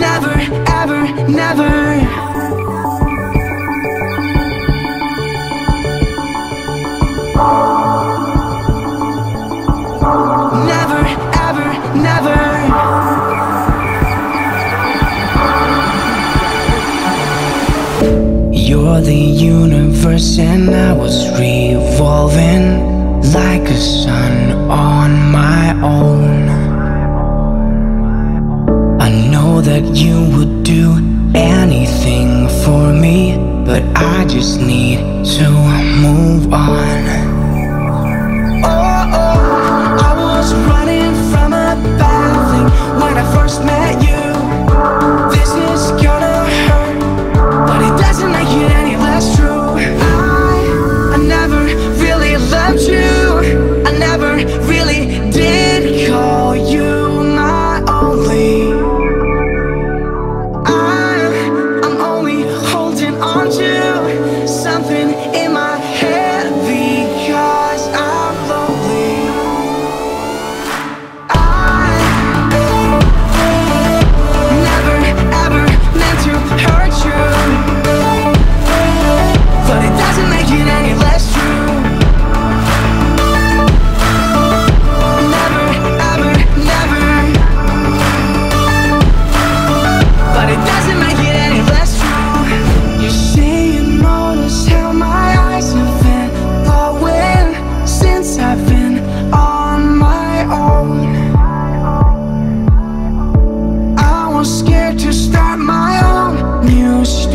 Never, ever, never. Never, ever, never. You're the universe and I was revolving like a sun on my own that you would do anything for me But I just need to move on. scared to start my own music